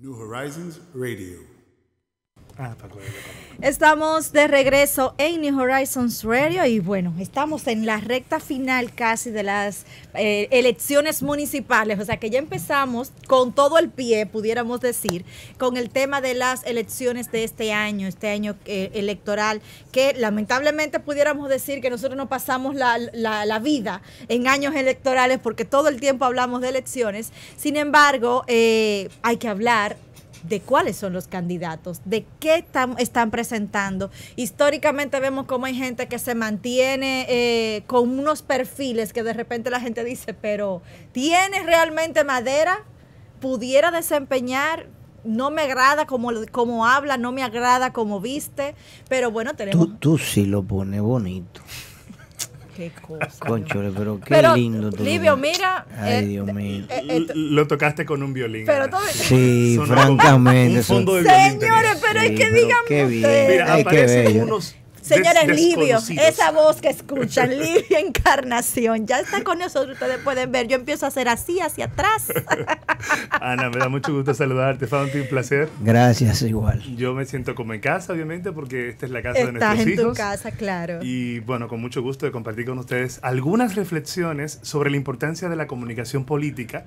New Horizons Radio. Ah, Estamos de regreso en New Horizons Radio y bueno, estamos en la recta final casi de las eh, elecciones municipales, o sea que ya empezamos con todo el pie, pudiéramos decir, con el tema de las elecciones de este año, este año eh, electoral, que lamentablemente pudiéramos decir que nosotros no pasamos la, la- la vida en años electorales porque todo el tiempo hablamos de elecciones, sin embargo, eh, hay que hablar de cuáles son los candidatos, de qué están presentando. Históricamente vemos cómo hay gente que se mantiene eh, con unos perfiles que de repente la gente dice, pero ¿tiene realmente madera? ¿Pudiera desempeñar? No me agrada como, como habla, no me agrada como viste, pero bueno, tenemos... Tú, tú sí lo pones bonito. Qué cosa. Conchole, pero qué Pero, lindo. Livio, mira, Ay, eh, Dios mío. eh, eh, L- Lo tocaste con un violín. pero todo- Sí, francamente. Un fondo de Señores, pero es Sí, que pero díganme qué bien. ustedes. Mira, Ay, qué aparecen bello. unos Señores, des- Livio, esa voz que escuchan, Livio Encarnación, ya está con nosotros, ustedes pueden ver, yo empiezo a hacer así, hacia atrás. Ana, me da mucho gusto saludarte. Fue un placer. Gracias, igual. Yo me siento como en casa, obviamente, porque esta es la casa de Estás nuestros en tu hijos. casa, claro. Y bueno, con mucho gusto de compartir con ustedes algunas reflexiones sobre la importancia de la comunicación política.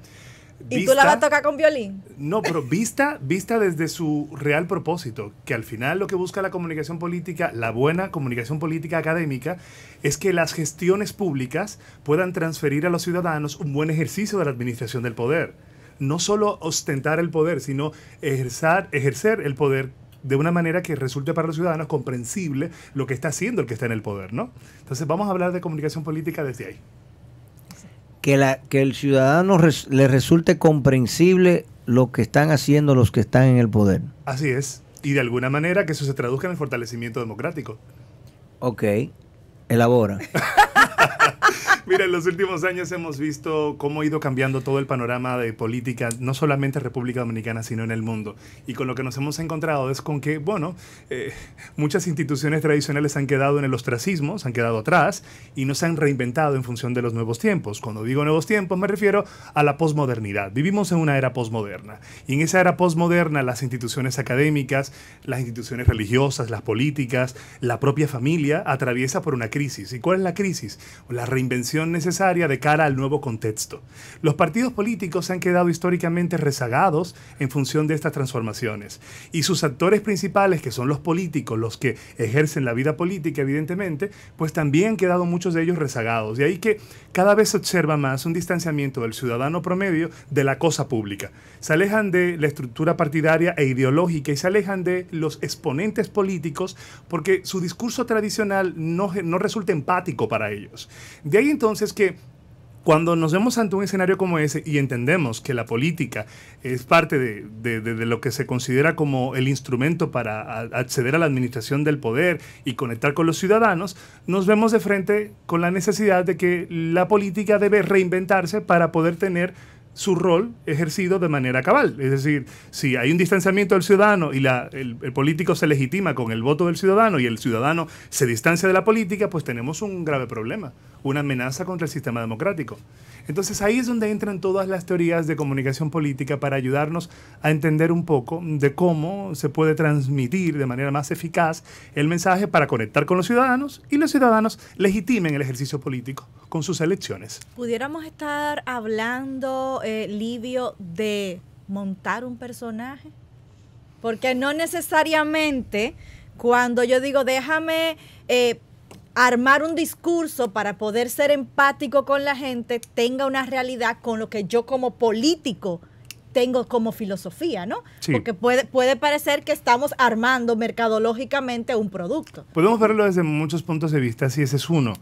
¿Y tú la vas a tocar con violín? No, pero vista, vista desde su real propósito, que al final lo que busca la comunicación política, la buena comunicación política académica, es que las gestiones públicas puedan transferir a los ciudadanos un buen ejercicio de la administración del poder. No solo ostentar el poder, sino ejercer, ejercer el poder de una manera que resulte para los ciudadanos comprensible lo que está haciendo el que está en el poder, ¿no? Entonces vamos a hablar de comunicación política desde ahí. Que, la, que el ciudadano res- le resulte comprensible lo que están haciendo los que están en el poder. Así es. Y de alguna manera que eso se traduzca en el fortalecimiento democrático. Ok, elabora. Mira, en los últimos años hemos visto cómo ha ido cambiando todo el panorama de política, no solamente en República Dominicana, sino en el mundo. Y con lo que nos hemos encontrado es con que, bueno, eh, muchas instituciones tradicionales han quedado en el ostracismo, se han quedado atrás y no se han reinventado en función de los nuevos tiempos. Cuando digo nuevos tiempos me refiero a la posmodernidad. Vivimos en una era posmoderna. Y en esa era posmoderna las instituciones académicas, las instituciones religiosas, las políticas, la propia familia atraviesa por una crisis. ¿Y cuál es la crisis? La reinvención necesaria de cara al nuevo contexto. Los partidos políticos se han quedado históricamente rezagados en función de estas transformaciones. Y sus actores principales, que son los políticos, los que ejercen la vida política, evidentemente, pues también han quedado muchos de ellos rezagados. De ahí que cada vez se observa más un distanciamiento del ciudadano promedio de la cosa pública. Se alejan de la estructura partidaria e ideológica y se alejan de los exponentes políticos porque su discurso tradicional no, no resulta empático para ellos. De ahí entonces que cuando nos vemos ante un escenario como ese y entendemos que la política es parte de, de- de- de lo que se considera como el instrumento para acceder a la administración del poder y conectar con los ciudadanos, nos vemos de frente con la necesidad de que la política debe reinventarse para poder tener su rol ejercido de manera cabal. Es decir, si hay un distanciamiento del ciudadano y la- el político se legitima con el voto del ciudadano y el ciudadano se distancia de la política, pues tenemos un grave problema, una amenaza contra el sistema democrático. Entonces ahí es donde entran todas las teorías de comunicación política para ayudarnos a entender un poco de cómo se puede transmitir de manera más eficaz el mensaje para conectar con los ciudadanos y los ciudadanos legitimen el ejercicio político con sus elecciones. Pudiéramos estar hablando, eh, Livio, de montar un personaje. Porque no necesariamente cuando yo digo, déjame eh, armar un discurso para poder ser empático con la gente, tenga una realidad con lo que yo como político tengo como filosofía, ¿no? Sí. Porque puede, puede parecer que estamos armando mercadológicamente un producto. Podemos verlo desde muchos puntos de vista, si ese es uno.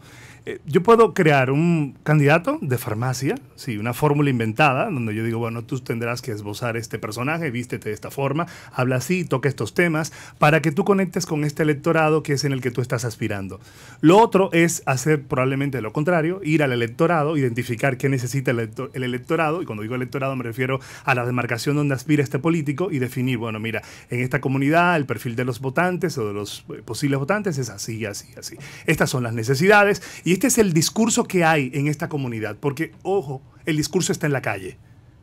Eh, yo puedo crear un candidato de farmacia, sí, una fórmula inventada, donde yo digo, bueno, tú tendrás que esbozar este personaje, vístete de esta forma, habla así, toca estos temas, para que tú conectes con este electorado que es en el que tú estás aspirando. Lo otro es hacer probablemente lo contrario, ir al electorado, identificar qué necesita el, electo- el electorado, y cuando digo electorado me refiero a la demarcación donde aspira este político y definir, bueno, mira, en esta comunidad el perfil de los votantes o de los eh, posibles votantes es así, así, así. Estas son las necesidades y este es el discurso que hay en esta comunidad, porque, ojo, el discurso está en la calle.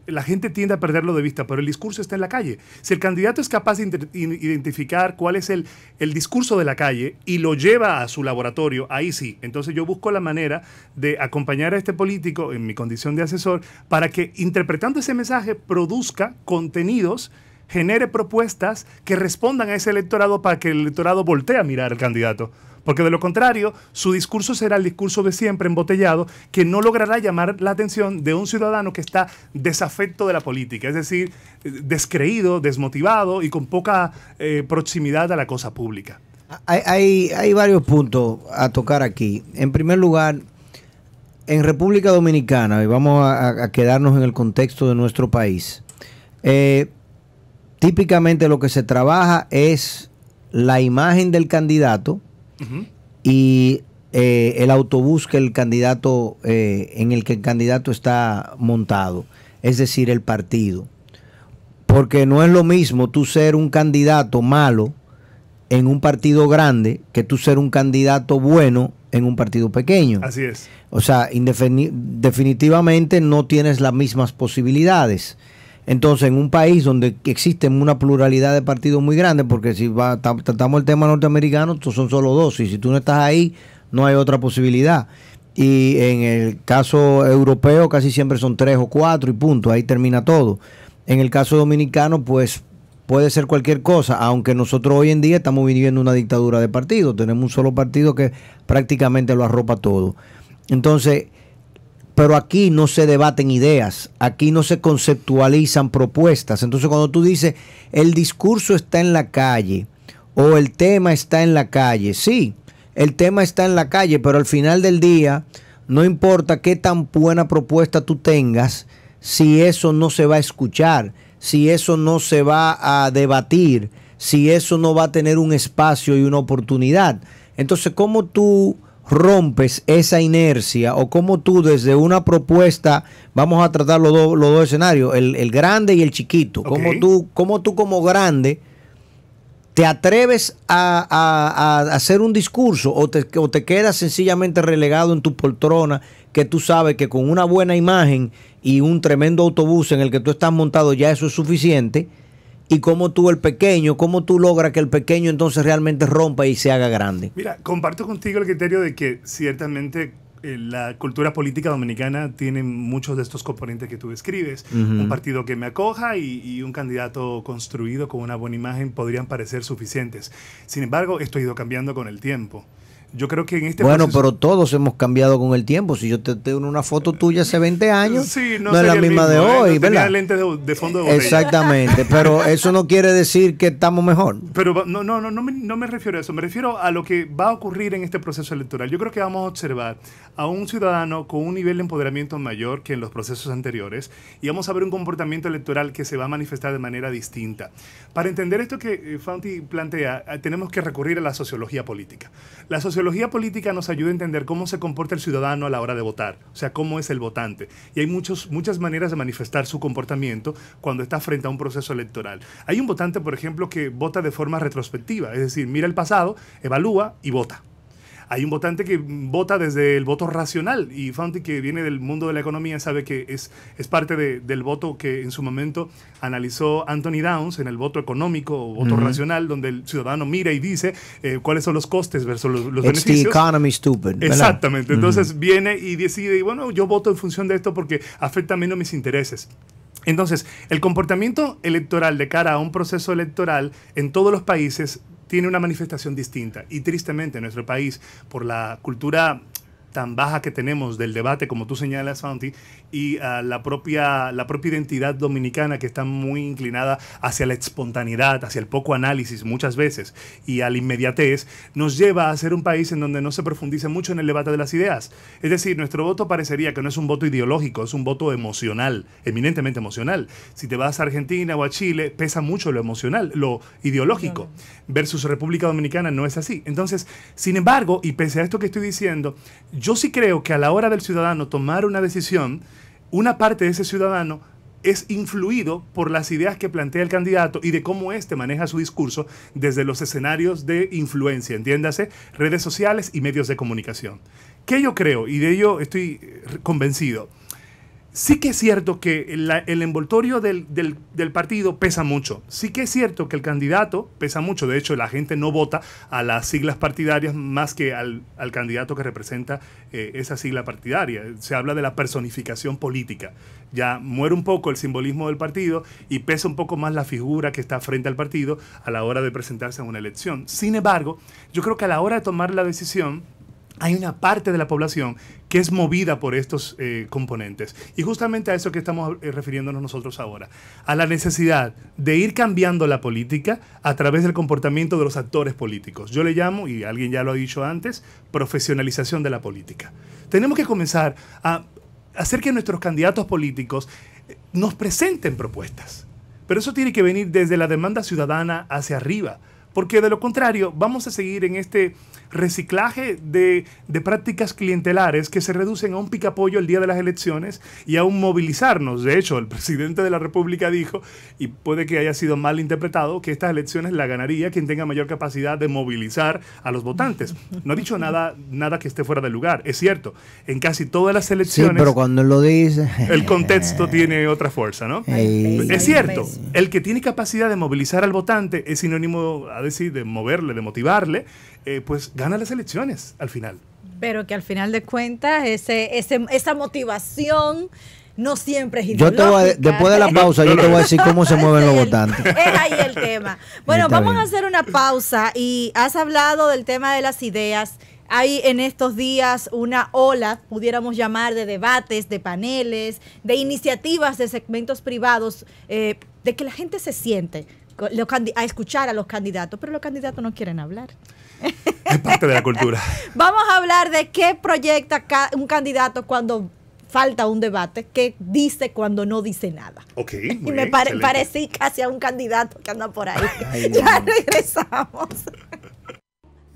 la gente tiende a perderlo de vista, pero el discurso está en la calle. Si el candidato es capaz de identificar cuál es el, el discurso de la calle y lo lleva a su laboratorio, ahí sí. Entonces yo busco la manera de acompañar a este político en mi condición de asesor para que interpretando ese mensaje produzca contenidos genere propuestas que respondan a ese electorado para que el electorado voltee a mirar al candidato. Porque de lo contrario, su discurso será el discurso de siempre embotellado, que no logrará llamar la atención de un ciudadano que está desafecto de la política, es decir, descreído, desmotivado y con poca eh, proximidad a la cosa pública. Hay, hay, varios puntos a tocar aquí. En primer lugar, en República Dominicana, y vamos a, quedarnos en el contexto de nuestro país, eh, típicamente lo que se trabaja es la imagen del candidato, y eh, el autobús que el candidato, eh, en el que el candidato está montado, es decir, el partido. Porque no es lo mismo tú ser un candidato malo en un partido grande que tú ser un candidato bueno en un partido pequeño. Así es. O sea, definitivamente no tienes las mismas posibilidades. Entonces, en un país donde existen una pluralidad de partidos muy grande, porque si va, tratamos el tema norteamericano, son solo dos, y si tú no estás ahí, no hay otra posibilidad. Y en el caso europeo casi siempre son tres o cuatro y punto, ahí termina todo. En el caso dominicano, pues puede ser cualquier cosa, aunque nosotros hoy en día estamos viviendo una dictadura de partidos, tenemos un solo partido que prácticamente lo arropa todo. Entonces, pero aquí no se debaten ideas, aquí no se conceptualizan propuestas. Entonces cuando tú dices, el discurso está en la calle o el tema está en la calle, sí, el tema está en la calle, pero al final del día, no importa qué tan buena propuesta tú tengas, si eso no se va a escuchar, si eso no se va a debatir, si eso no va a tener un espacio y una oportunidad. Entonces, ¿cómo tú rompes esa inercia o cómo tú desde una propuesta, vamos a tratar los, dos los dos escenarios, el, grande y el chiquito, como tú, como tú como grande te atreves a, hacer un discurso o te, o te quedas sencillamente relegado en tu poltrona que tú sabes que con una buena imagen y un tremendo autobús en el que tú estás montado ya eso es suficiente y cómo tú el pequeño, cómo tú logras que el pequeño entonces realmente rompa y se haga grande. Mira, comparto contigo el criterio de que ciertamente eh, la cultura política dominicana tiene muchos de estos componentes que tú describes. Un partido que me acoja y, y, un candidato construido con una buena imagen podrían parecer suficientes. Sin embargo, esto ha ido cambiando con el tiempo. Yo creo que en este Bueno, pero todos hemos cambiado con el tiempo. Si yo te tengo una foto tuya hace 20 años, no, es la misma de ¿eh? hoy, ¿verdad? de, fondo Exactamente, pero eso no quiere decir que estamos mejor. Pero no, no, no, no me, no me refiero a eso. Me refiero a lo que va a ocurrir en este proceso electoral. Yo creo que vamos a observar a un ciudadano con un nivel de empoderamiento mayor que en los procesos anteriores y vamos a ver un comportamiento electoral que se va a manifestar de manera distinta. Para entender esto que eh, Fanti plantea, eh, tenemos que recurrir a la sociología política. La sociología política nos ayuda a entender cómo se comporta el ciudadano a la hora de votar, o sea, cómo es el votante. Y hay muchos, muchas maneras de manifestar su comportamiento cuando está frente a un proceso electoral. Hay un votante, por ejemplo, que vota de forma retrospectiva, es decir, mira el pasado, evalúa y vota. Hay un votante que vota desde el voto racional y Fanti, que viene del mundo de la economía, sabe que es, es parte del voto que en su momento analizó Anthony Downs en el voto económico o voto racional, donde el ciudadano mira y dice eh, cuáles son los costes versus los, los It's beneficios. The economy stupid. Exactamente. Entonces viene y decide, y bueno, yo voto en función de esto porque afecta menos mis intereses. Entonces, el comportamiento electoral de cara a un proceso electoral en todos los países tiene una manifestación distinta. Y tristemente en nuestro país, por la cultura tan baja que tenemos del debate, como tú señalas, Santi, y uh, la, propia, la propia identidad dominicana que está muy inclinada hacia la espontaneidad, hacia el poco análisis muchas veces y a la inmediatez, nos lleva a ser un país en donde no se profundiza mucho en el debate de las ideas. Es decir, nuestro voto parecería que no es un voto ideológico, es un voto emocional, eminentemente emocional. Si te vas a Argentina o a Chile, pesa mucho lo emocional, lo ideológico, versus República Dominicana no es así. Entonces, sin embargo, y pese a esto que estoy diciendo, yo sí creo que a la hora del ciudadano tomar una decisión, una parte de ese ciudadano es influido por las ideas que plantea el candidato y de cómo éste maneja su discurso desde los escenarios de influencia, entiéndase, redes sociales y medios de comunicación. ¿Qué yo creo? Y de ello estoy convencido. Sí que es cierto que el envoltorio del, partido pesa mucho. Sí que es cierto que el candidato pesa mucho. De hecho, la gente no vota a las siglas partidarias más que al, candidato que representa eh, esa sigla partidaria. Se habla de la personificación política. Ya muere un poco el simbolismo del partido y pesa un poco más la figura que está frente al partido a la hora de presentarse en una elección. Sin embargo, yo creo que a la hora de tomar la decisión, hay una parte de la población que es movida por estos eh, componentes. Y justamente a eso que estamos eh, refiriéndonos nosotros ahora, a la necesidad de ir cambiando la política a través del comportamiento de los actores políticos. Yo le llamo, y alguien ya lo ha dicho antes, profesionalización de la política. Tenemos que comenzar a hacer que nuestros candidatos políticos eh, nos presenten propuestas. Pero eso tiene que venir desde la demanda ciudadana hacia arriba. Porque de lo contrario, vamos a seguir en este reciclaje de, de prácticas clientelares que se reducen a un picapollo el día de las elecciones y a un movilizarnos. De hecho, el presidente de la República dijo, y puede que haya sido mal interpretado, que estas elecciones la ganaría quien tenga mayor capacidad de movilizar a los votantes. No ha dicho nada, nada que esté fuera de lugar. Es cierto, en casi todas las Sí, elecciones pero cuando lo dice. el contexto tiene otra fuerza, ¿no? Ey. Es cierto, el que tiene capacidad de movilizar al votante es sinónimo, a decir, de moverle, de motivarle, eh, pues gana las elecciones al final. Pero que al final de cuentas, ese, ese, esa motivación no siempre es Yo te voy a- ideológica. después de la pausa, yo te voy a decir cómo se mueven los votantes. Es ahí el tema. Bueno, Está vamos bien. a hacer una pausa y has hablado del tema de las ideas. Hay en estos días una ola, pudiéramos llamar, de debates, de paneles, de iniciativas de segmentos privados, eh, de que la gente se siente co- los candi- a escuchar a los candidatos, pero los candidatos no quieren hablar. Es parte de la cultura. Vamos a hablar de qué proyecta un candidato cuando falta un debate, qué dice cuando no dice nada. Ok, muy Y me bien, pare- excelente. parecí casi a un candidato que anda por ahí. Ay, ya regresamos.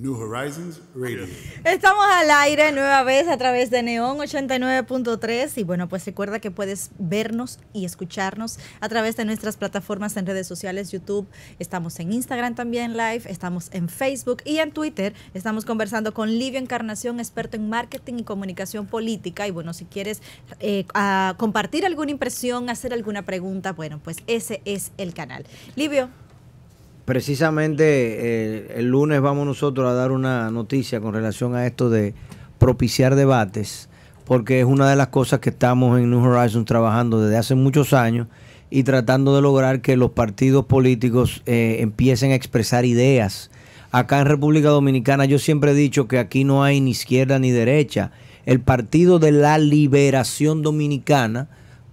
New Horizons Radio. Estamos al aire nueva vez a través de Neón 89.3 y bueno, pues recuerda que puedes vernos y escucharnos a través de nuestras plataformas en redes sociales, YouTube, estamos en Instagram también live, estamos en Facebook y en Twitter. Estamos conversando con Livio Encarnación, experto en marketing y comunicación política y bueno, si quieres eh, compartir alguna impresión, hacer alguna pregunta, bueno, pues ese es el canal. Livio, Precisamente eh, el lunes vamos nosotros a dar una noticia con relación a esto de propiciar debates, porque es una de las cosas que estamos en New Horizons trabajando desde hace muchos años y tratando de lograr que los partidos políticos eh, empiecen a expresar ideas. Acá en República Dominicana yo siempre he dicho que aquí no hay ni izquierda ni derecha. El Partido de la Liberación Dominicana,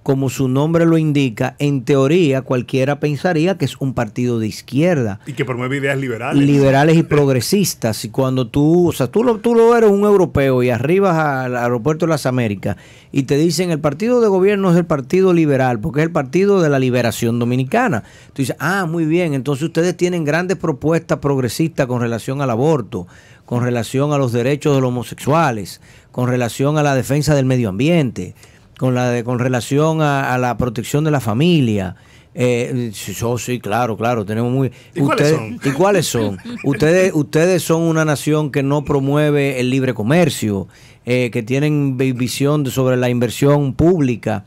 como su nombre lo indica, en teoría cualquiera pensaría que es un partido de izquierda Y que promueve ideas liberales. liberales y progresistas. Y cuando tú, o sea, tú lo, tú lo eres un europeo y arribas al aeropuerto de las Américas y te dicen el partido de gobierno es el partido liberal, porque es el partido de la liberación dominicana. Tú dices, ah, muy bien, entonces ustedes tienen grandes propuestas progresistas con relación al aborto, con relación a los derechos de los homosexuales, con relación a la defensa del medio ambiente, con, la de, con relación a, a la protección de la familia. Eh, sí, yo sí, claro, claro, tenemos muy... ¿Y cuáles ustedes- son? ¿Y cuáles son? ustedes, ustedes son una nación que no promueve el libre comercio, eh, que tienen vi- visión de- sobre la inversión pública.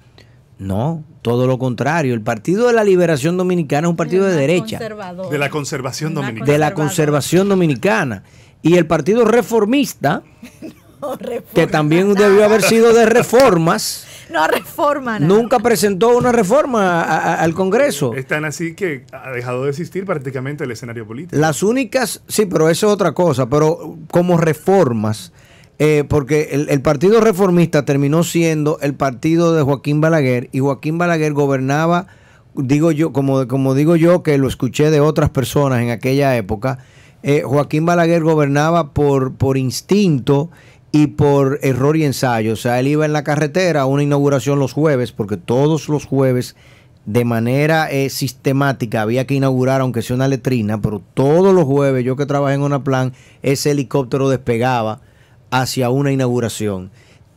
No, todo lo contrario. El Partido de la Liberación Dominicana es un partido de más derecha, conservador. De la conservación dominicana. de la conservación dominicana. Y el Partido Reformista, No que también debió haber sido de reformas, No reforma nada. nunca presentó una reforma a- a- al Congreso. Es tan así que ha dejado de existir prácticamente el escenario político. Las únicas, sí, pero eso es otra cosa, pero como reformas, eh, porque el, el Partido Reformista terminó siendo el partido de Joaquín Balaguer y Joaquín Balaguer gobernaba, digo yo, como, como digo yo, que lo escuché de otras personas en aquella época, eh, Joaquín Balaguer gobernaba por, por instinto y por error y ensayo. O sea, él iba en la carretera a una inauguración los jueves, porque todos los jueves de manera eh, sistemática había que inaugurar, aunque sea una letrina, pero todos los jueves, yo que trabajé en una plan, ese helicóptero despegaba hacia una inauguración.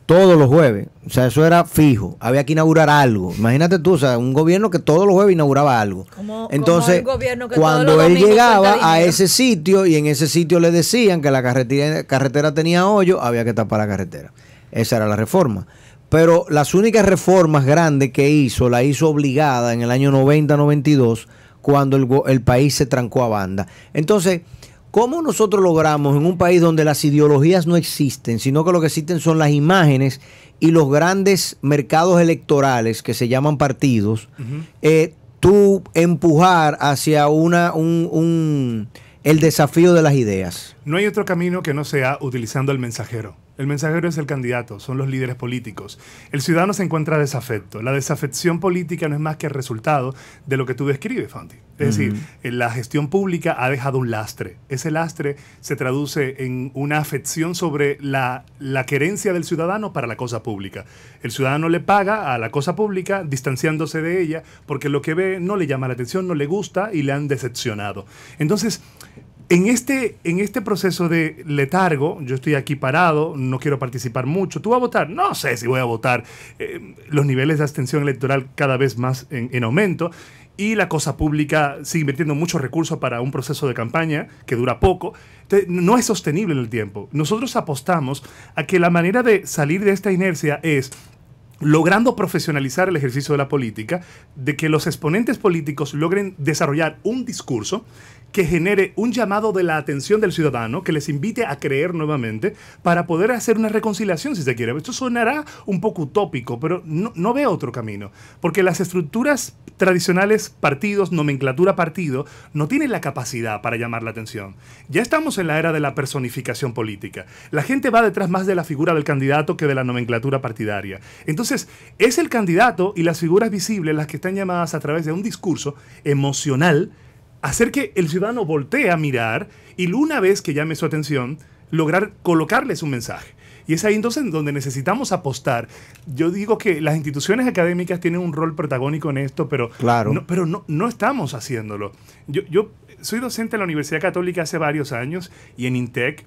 Todos los jueves. O sea, eso era fijo. Había que inaugurar algo. Imagínate tú, o sea, un gobierno que todos los jueves inauguraba algo. Como- Entonces, como que cuando él llegaba a ese sitio y en ese sitio le decían que la carretera, carretera tenía hoyo, había que tapar la carretera. Esa era la reforma. pero las únicas reformas grandes que hizo, la hizo obligada en el año 90-92, cuando el, el país se trancó a banda. Entonces, ¿Cómo nosotros logramos en un país donde las ideologías no existen, sino que lo que existen son las imágenes y los grandes mercados electorales que se llaman partidos, eh, tú empujar hacia una, un, un, el desafío de las ideas? No hay otro camino que no sea utilizando el mensajero. El mensajero es el candidato, son los líderes políticos. El ciudadano se encuentra desafecto. La desafección política no es más que el resultado de lo que tú describes, Fanti. Es decir, la gestión pública ha dejado un lastre. Ese lastre se traduce en una afección sobre la, la querencia del ciudadano para la cosa pública. El ciudadano le paga a la cosa pública distanciándose de ella porque lo que ve no le llama la atención, no le gusta y le han decepcionado. Entonces, en este, en este proceso de letargo, yo estoy aquí parado, no quiero participar mucho. ¿Tú vas a votar? No sé si voy a votar. Eh, los niveles de abstención electoral cada vez más en, aumento y la cosa pública sigue invirtiendo muchos recursos para un proceso de campaña que dura poco. no es sostenible en el tiempo. Nosotros apostamos a que la manera de salir de esta inercia es logrando profesionalizar el ejercicio de la política, de que los exponentes políticos logren desarrollar un discurso que genere un llamado de la atención del ciudadano, que les invite a creer nuevamente para poder hacer una reconciliación, si se quiere. Esto sonará un poco utópico, pero no, no veo otro camino, porque las estructuras tradicionales, partidos, nomenclatura partido, no tienen la capacidad para llamar la atención. Ya estamos en la era de la personificación política. La gente va detrás más de la figura del candidato que de la nomenclatura partidaria. Entonces, es el candidato y las figuras visibles las que están llamadas a través de un discurso emocional, hacer que el ciudadano voltee a mirar y una vez que llame su atención, lograr colocarles un mensaje. Y es ahí entonces donde necesitamos apostar. Yo digo que las instituciones académicas tienen un rol protagónico en esto, pero, claro. no, pero no, no estamos haciéndolo. Yo, yo soy docente en la Universidad Católica hace varios años y en INTEC.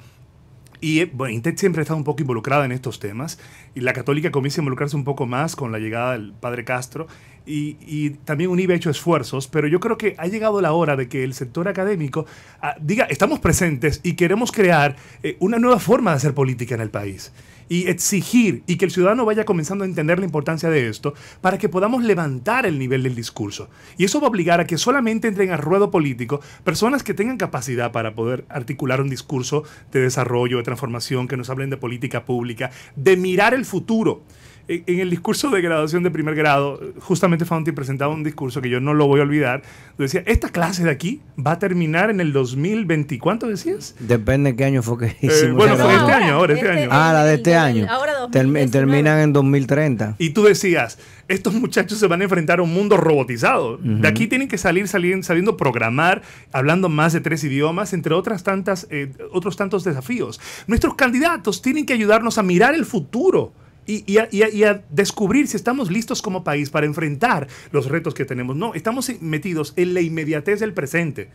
Y bueno, INTEC siempre ha estado un poco involucrada en estos temas y la católica comienza a involucrarse un poco más con la llegada del padre Castro y, también UNIBE ha hecho esfuerzos, pero yo creo que ha llegado la hora de que el sector académico ah, diga, estamos presentes y queremos crear eh, una nueva forma de hacer política en el país y exigir y que el ciudadano vaya comenzando a entender la importancia de esto para que podamos levantar el nivel del discurso. Y eso va a obligar a que solamente entren al ruedo político personas que tengan capacidad para poder articular un discurso de desarrollo, de transformación, que nos hablen de política pública, de mirar el futuro en el discurso de graduación de primer grado, justamente Fountain presentaba un discurso que yo no lo voy a olvidar. Decía, esta clase de aquí va a terminar en el 2020. ¿Cuánto decías? Depende de qué año fue que eh, hicimos. bueno, fue este año, ahora, este, año. Ah, la de este año. Ahora Terminan en 2030. Y tú decías, estos muchachos se van a enfrentar a un mundo robotizado. De aquí tienen que salir, salir sabiendo programar, hablando más de tres idiomas, entre otras tantas, eh, otros tantos desafíos. Nuestros candidatos tienen que ayudarnos a mirar el futuro y, a, descubrir si estamos listos como país para enfrentar los retos que tenemos. No, estamos metidos en la inmediatez del presente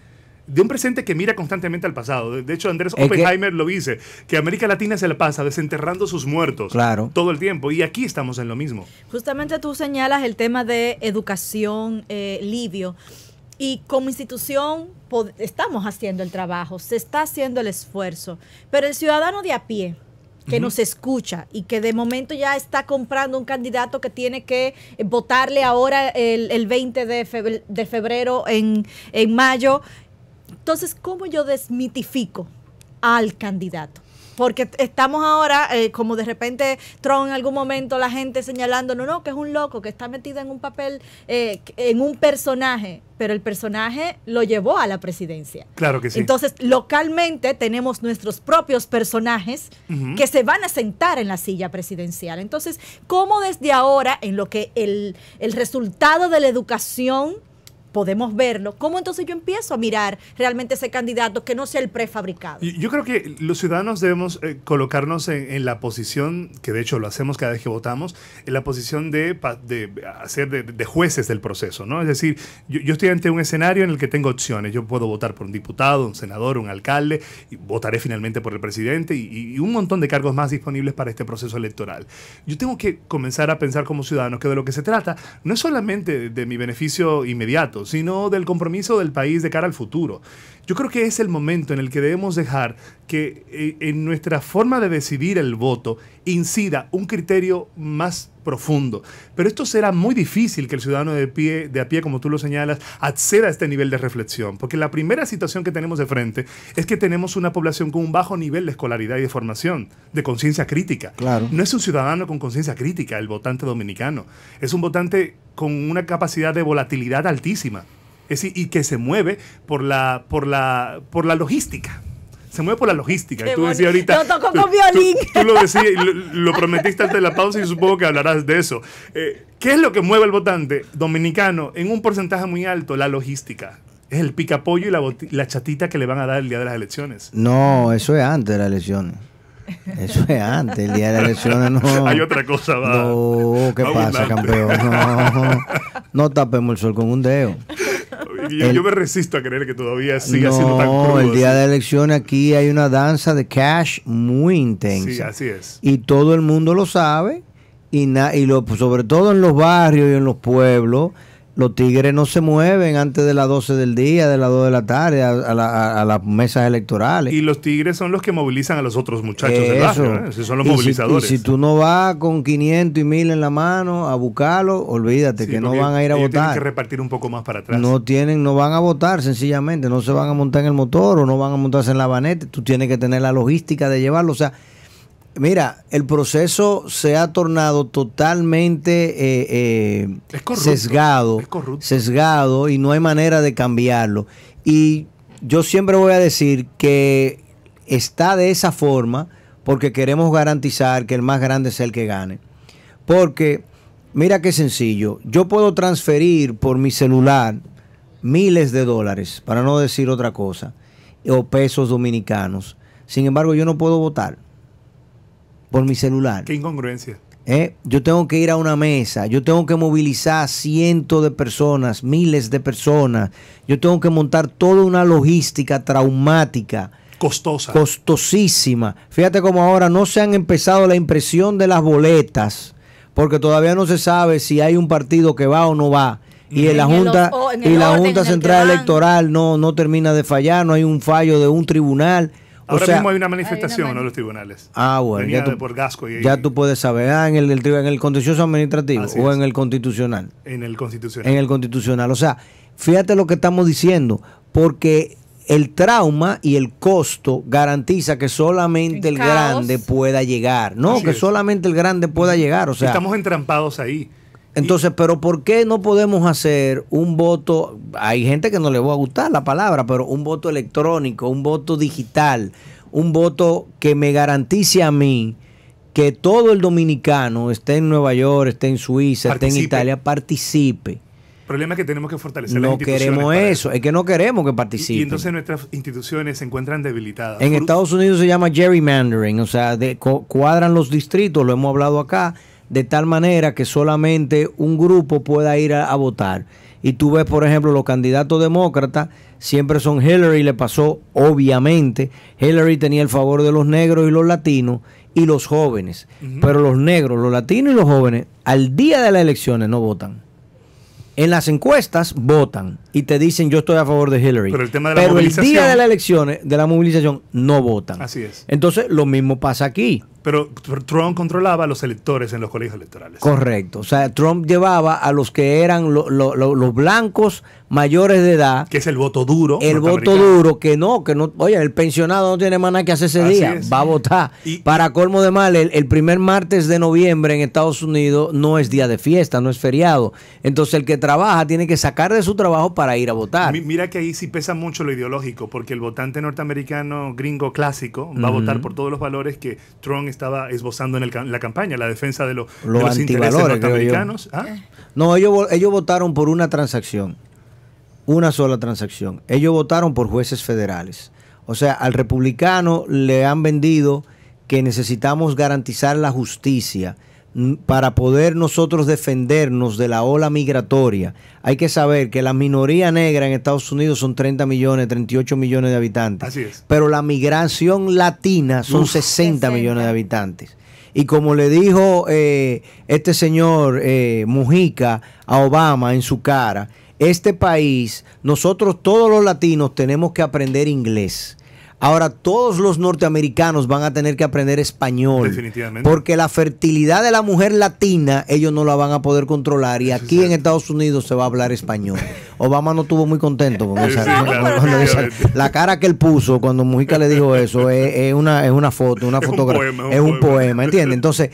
de un presente que mira constantemente al pasado. De hecho, Andrés Oppenheimer lo dice, que América Latina se la pasa desenterrando sus muertos claro. todo el tiempo. Y aquí estamos en lo mismo. Justamente tú señalas el tema de educación, eh, Livio. Y como institución estamos haciendo el trabajo, se está haciendo el esfuerzo, pero el ciudadano de a pie, que nos escucha y que de momento ya está comprando un candidato que tiene que votarle ahora el, 20 de febrero, en, en mayo. Entonces, ¿cómo yo desmitifico al candidato? Porque estamos ahora, eh, como de repente Trump en algún momento, la gente señalando, no, no, que es un loco, que está metido en un papel, eh, en un personaje, pero el personaje lo llevó a la presidencia. Claro que sí. Entonces, localmente tenemos nuestros propios personajes que se van a sentar en la silla presidencial. Entonces, ¿cómo desde ahora, en lo que el, el resultado de la educación podemos verlo, ¿cómo entonces yo empiezo a mirar realmente ese candidato que no sea el prefabricado? Yo creo que los ciudadanos debemos eh, colocarnos en, la posición, que de hecho lo hacemos cada vez que votamos, en la posición de, de hacer de, jueces del proceso, ¿no? Es decir, yo, estoy ante un escenario en el que tengo opciones. Yo puedo votar por un diputado, un senador, un alcalde, votaré finalmente por el presidente y, y un montón de cargos más disponibles para este proceso electoral. Yo tengo que comenzar a pensar como ciudadano que de lo que se trata no es solamente de mi beneficio inmediato, sino del compromiso del país de cara al futuro. Yo creo que es el momento en el que debemos dejar que eh, en nuestra forma de decidir el voto incida un criterio más profundo. Pero esto será muy difícil que el ciudadano de, pie, de a pie, como tú lo señalas, acceda a este nivel de reflexión. Porque la primera situación que tenemos de frente es que tenemos una población con un bajo nivel de escolaridad y de formación, de conciencia crítica. Claro. No es un ciudadano con conciencia crítica el votante dominicano. Es un votante con una capacidad de volatilidad altísima. Es decir, y que se mueve por la, por la, por la logística se mueve por la logística. Qué tú decías ahorita. Lo tocó tú- con violín. Tú, tú lo decías, y lo, lo prometiste antes de la pausa y supongo que hablarás de eso. Eh, ¿Qué es lo que mueve al votante dominicano en un porcentaje muy alto? La logística. Es el picapollo y la, boti- la chatita que le van a dar el día de las elecciones. No, eso es antes de las elecciones. Eso es antes, el día de las elecciones no. Hay otra cosa, va. No, ¿qué pasa, abundante. campeón? No, no tapemos el sol con un dedo. Yo, El- yo me resisto a creer que todavía siga siendo tan crudo. el día así. de elecciones aquí hay una danza de cash muy intensa. Sí, así es. Y todo el mundo lo sabe. Y, na- y lo, pues, sobre todo en los barrios y en los pueblos, los tigres no se mueven antes de las 12 del día, de las 2 de la tarde, a, a la- a- a las mesas electorales. Y los tigres son los que movilizan a los otros muchachos del Eso. barrio. ¿eh? Esos son los Y si- movilizadores. y si tú no vas con 500 y 1000 en la mano a buscarlo, olvídate Sí, que no van a ir a ellos Tienen votar. que repartir un poco más para atrás. No tienen, no van a votar sencillamente, no se van a montar en el motor o no van a montarse en la vaneta. Tú tienes que tener la logística de llevarlo. O sea, mira, el proceso se ha tornado totalmente eh, eh, Es corrupto, sesgado, es sesgado y no hay manera de cambiarlo. Y yo siempre voy a decir que está de esa forma porque queremos garantizar que el más grande sea el que gane. Porque, mira qué sencillo, yo puedo transferir por mi celular miles de dólares, para no decir otra cosa, o pesos dominicanos. Sin embargo, yo no puedo votar por mi celular. Qué incongruencia. ¿eh? Yo tengo que ir a una mesa, yo tengo que movilizar cientos de personas, miles de personas, yo tengo que montar toda una logística traumática Costosa. costosísima. Fíjate como ahora no se han empezado la impresión de las boletas, porque todavía no se sabe si hay un partido que va o no va. Y en la Junta, y la Junta Central. Electoral no, no termina de fallar, no hay un fallo de un tribunal. O Ahora sea, mismo hay una manifestación en los tribunales. Ah, bueno, Venía ya tú, de por Gasco y, ya tú puedes saber, ah, en el, en el contencioso administrativo Así o es. en el constitucional. en el constitucional. En el constitucional. O sea, fíjate lo que estamos diciendo, porque el trauma y el costo garantiza que solamente El grande pueda llegar. No, Así que es. solamente el grande pueda llegar. O sea, Estamos entrampados ahí. Entonces, pero ¿por qué no podemos hacer un voto? Hay gente que no le va a gustar la palabra, pero un voto electrónico, un voto digital, un voto que me garantice a mí que todo el dominicano, esté en Nueva York, esté en Suiza, esté en. Italia, participe. El problema es que tenemos que fortalecer las No instituciones queremos para eso, es que no queremos que participen. y entonces nuestras instituciones se encuentran debilitadas. En Estados Unidos se llama gerrymandering, o sea, de- cu- cuadran los distritos, lo hemos hablado acá, de tal manera que solamente un grupo pueda ir a, a votar. Y tú ves, por ejemplo, los candidatos demócratas siempre son Hillary, le pasó obviamente. Hillary tenía el favor de los negros y los latinos y los jóvenes. Pero los negros, los latinos y los jóvenes, al día de las elecciones no votan. En las encuestas votan y te dicen yo estoy a favor de Hillary. Pero el tema de la Pero el día de las elecciones, de la movilización, no votan. Así es. Entonces, lo mismo pasa aquí. Pero Tr- Trump controlaba a los electores en los colegios electorales. Correcto. O sea, Trump llevaba a los que eran lo- lo- lo- los blancos mayores de edad, que es el voto duro. el voto duro, que no, que no, oye, el pensionado no tiene más nada que hacer ese Así día, es. va a votar. Y- Para colmo de mal, el, el primer martes de noviembre en Estados Unidos no es día de fiesta, no es feriado. Entonces, el que trabaja tiene que sacar de su trabajo para ir a votar. Mi- Mira que ahí sí pesa mucho lo ideológico, porque el votante norteamericano gringo clásico va a votar por todos los valores que Trump estaba esbozando en el la campaña, la defensa de, lo- de Los los intereses norteamericanos. ¿Ah? No, ellos, ellos votaron por una transacción. Una sola transacción. Ellos votaron por jueces federales. O sea, al republicano le han vendido que necesitamos garantizar la justicia para poder nosotros defendernos de la ola migratoria. Hay que saber que la minoría negra en Estados Unidos son 30 millones, 38 millones de habitantes. Así es. Pero la migración latina son Uf. 60 60. millones de habitantes. Y como le dijo eh, este señor eh, Mujica a Obama en su cara, este país, nosotros todos los latinos tenemos que aprender inglés. Ahora todos los norteamericanos van a tener que aprender español. Definitivamente. Porque la fertilidad de la mujer latina, ellos no la van a poder controlar. Y aquí en Estados Unidos se va a hablar español. Obama no estuvo muy contento con esa. sí, claro, esa- la cara que él puso cuando Mujica le dijo eso es, es una, es una foto, una Es un fotografía. poema, es un poema, ¿entiendes? Entonces,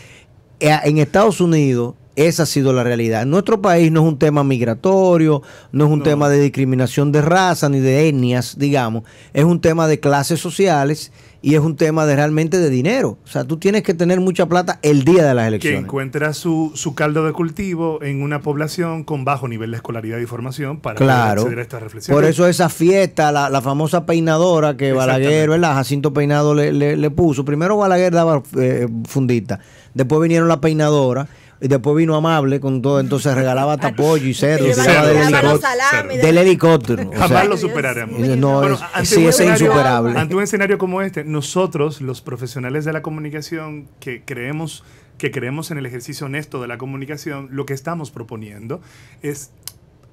eh, en Estados Unidos, esa ha sido la realidad. En nuestro país no es un tema migratorio, no es un No. tema de discriminación de raza ni de etnias, digamos. Es un tema de clases sociales y es un tema de realmente de dinero. O sea, tú tienes que tener mucha plata el día de las que elecciones. encuentra su, su caldo de cultivo en una población con bajo nivel de escolaridad y formación para Claro. acceder a esta reflexión. Por eso esa fiesta, la, la famosa peinadora que. Balaguer, ¿verdad? Jacinto Peinado le, le- le puso. Primero Balaguer daba eh, fundita, después vinieron la peinadora y después vino Amable con todo, entonces regalaba hasta pollo y cerdo, y Cerdo, daba del helicóptero. salamis cerdo. Del helicóptero. o Jamás sea, lo superaremos. No, Bueno, es- sí, insuperable. Ante un escenario como este, nosotros, los profesionales de la comunicación que creemos que creemos en el ejercicio honesto de la comunicación, lo que estamos proponiendo es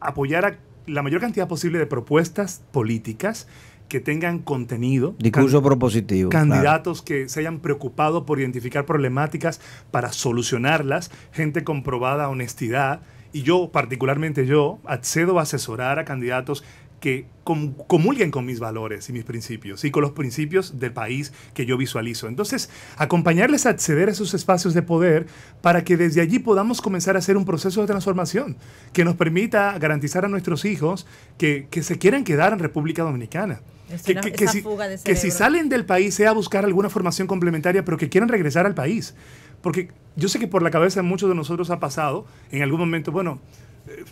apoyar a la mayor cantidad posible de propuestas políticas que tengan contenido, Discurso propositivo. claro. candidatos que se hayan preocupado por identificar problemáticas para solucionarlas, gente con probada honestidad. Y yo, particularmente yo, accedo a asesorar a candidatos que com- comulguen con mis valores y mis principios y con los principios del país que yo visualizo. Entonces, acompañarles a acceder a esos espacios de poder para que desde allí podamos comenzar a hacer un proceso de transformación que nos permita garantizar a nuestros hijos que, que se quieran quedar en República Dominicana. Es Que, una- que- que esa si, fuga de que si salen del país sea buscar alguna formación complementaria, pero que quieran regresar al país. Porque yo sé que por la cabeza de muchos de nosotros ha pasado en algún momento, bueno, eh,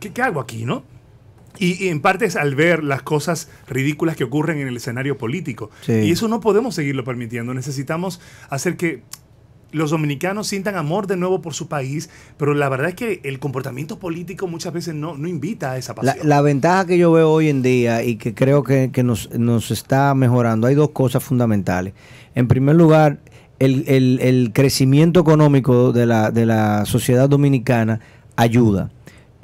¿qué, qué hago aquí, no? Y, y en parte es al ver las cosas ridículas que ocurren en el escenario político. Sí. Y eso no podemos seguirlo permitiendo. Necesitamos hacer que los dominicanos sientan amor de nuevo por su país, pero la verdad es que el comportamiento político muchas veces no, no invita a esa La, pasión. la ventaja que yo veo hoy en día y que creo que, que nos, nos está mejorando, hay dos cosas fundamentales. En primer lugar, el, el- el crecimiento económico de la, de la sociedad dominicana ayuda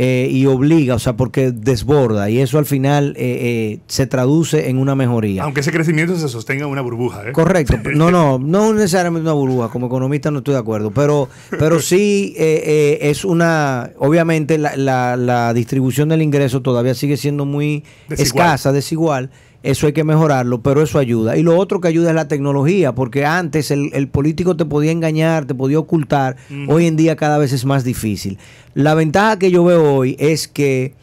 eh, y obliga, o sea, porque desborda y eso al final eh, eh, se traduce en una mejoría. Aunque ese crecimiento se sostenga en una burbuja. ¿eh? Correcto. No, no, no necesariamente una burbuja. Como economista no estoy de acuerdo. Pero, pero sí eh, eh, es una. Obviamente la, la- la distribución del ingreso todavía sigue siendo muy Desigual. escasa, desigual. Eso hay que mejorarlo, pero eso ayuda. Y lo otro que ayuda es la tecnología, porque antes el, el político te podía engañar, te podía ocultar. Hoy en día cada vez es más difícil. La ventaja que yo veo hoy es que,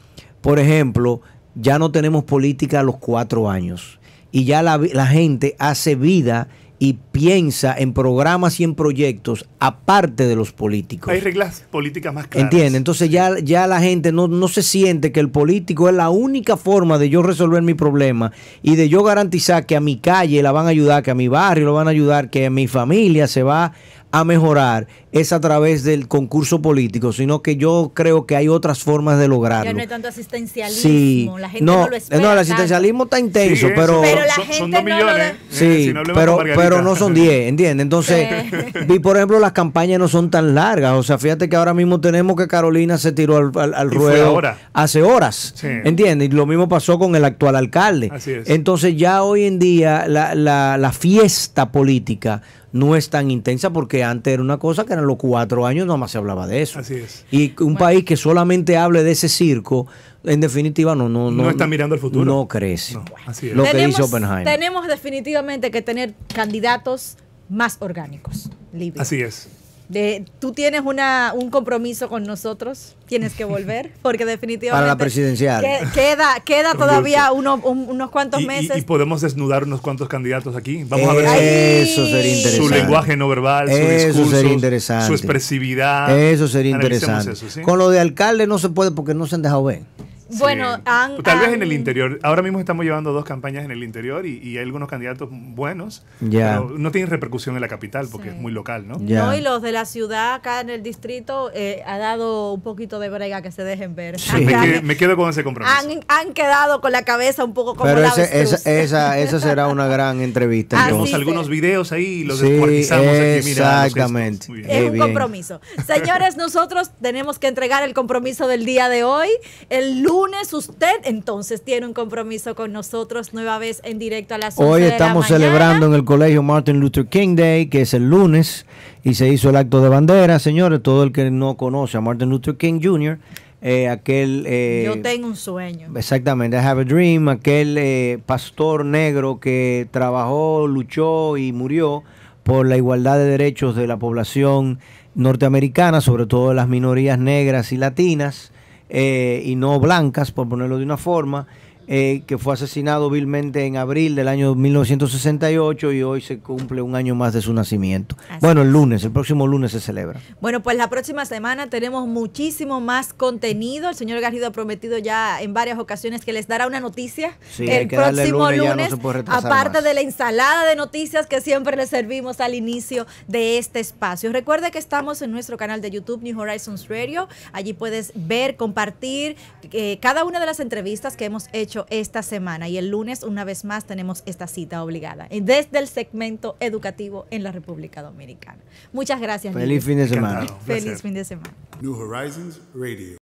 por ejemplo, ya no tenemos política a los cuatro años y ya la, la gente hace vida y piensa en programas y en proyectos aparte de los políticos. Hay reglas políticas más claras. ¿Entiende? Entonces ya, ya la gente no, no se siente que el político es la única forma de yo resolver mi problema y de yo garantizar que a mi calle la van a ayudar, que a mi barrio lo van a ayudar, que a mi familia se va a mejorar es a través del concurso político, sino que yo creo que hay otras formas de lograrlo. Ya no hay tanto asistencialismo, Sí, la gente no, no, lo espera. no, el tanto. asistencialismo está intenso, Sí, pero, Pero la son, gente son dos no lo millones. eh, Sí, si pero, pero no son 10, ¿entiendes? Entonces, vi por ejemplo, las campañas no son tan largas. O sea, fíjate que ahora mismo tenemos que Carolina se tiró al, al- al ruedo ahora. hace horas, Sí. ¿entiendes? Y lo mismo pasó con el actual alcalde. Así es. Entonces, ya hoy en día la, la- la fiesta política no es tan intensa porque antes era una cosa que eran los cuatro años, nomás se hablaba de eso. Así es. Y un país que solamente hable de ese circo, en definitiva, no, no, no, No está mirando al futuro. No crece. No, así es. Lo que tenemos, dice Oppenheimer. tenemos definitivamente que tener candidatos más orgánicos, Livia. Así es. De, tú tienes una, un compromiso con nosotros, tienes que volver, porque definitivamente... Para la presidencial. que- queda queda todavía uno- un- unos cuantos Y, meses. y podemos desnudar unos cuantos candidatos aquí. Vamos a ver. Eso sería Su interesante. su lenguaje no verbal, su Eso discurso, sería interesante. su expresividad. Eso sería interesante. eso, ¿sí? Con lo de alcalde no se puede porque no se han dejado ver. Bueno, Sí. han- tal vez han- en el interior. Ahora mismo estamos llevando dos campañas en el interior y, y hay algunos candidatos buenos, Ya. pero no tienen repercusión en la capital porque Sí. es muy local, ¿no? Ya. No, y los de la ciudad acá en el distrito eh, ha dado un poquito de brega que se dejen ver. Sí. Me, quedo, me quedo con ese compromiso. han- han quedado con la cabeza un poco como Pero la ese- esa, esa, esa será una gran entrevista. Tenemos algunos sí. videos ahí y los Sí, descuartizamos aquí. Mira, exactamente. bien. Es un bien. compromiso. Señores, nosotros tenemos que entregar el compromiso del día de hoy. El lunes lunes usted entonces tiene un compromiso con nosotros nueva vez en directo a las 11 Hoy de la estamos celebrando en el colegio Martin Luther King Day, que es el lunes, y se hizo el acto de bandera, señores. Todo el que no conoce a Martin Luther King Jr., eh, aquel... eh, Yo tengo un sueño. Exactamente, I Have a Dream, aquel eh, pastor negro que trabajó, luchó y murió por la igualdad de derechos de la población norteamericana, sobre todo de las minorías negras y latinas, eh, y no blancas, por ponerlo de una forma, eh, que fue asesinado vilmente en abril del año 1968 y hoy se cumple un año más de su nacimiento. Así bueno, el lunes, el próximo lunes se celebra. Bueno, pues la próxima semana tenemos muchísimo más contenido. El señor Garrido ha prometido ya en varias ocasiones que les dará una noticia Sí, el próximo lunes, no aparte más. de la ensalada de noticias que siempre les servimos al inicio de este espacio. Recuerde que estamos en nuestro canal de YouTube New Horizons Radio. Allí puedes ver, compartir eh, cada una de las entrevistas que hemos hecho esta semana. Y el lunes, una vez más, tenemos esta cita obligada desde el segmento educativo en la República Dominicana. Muchas gracias. Feliz fin de semana. Feliz fin de semana. New Horizons Radio.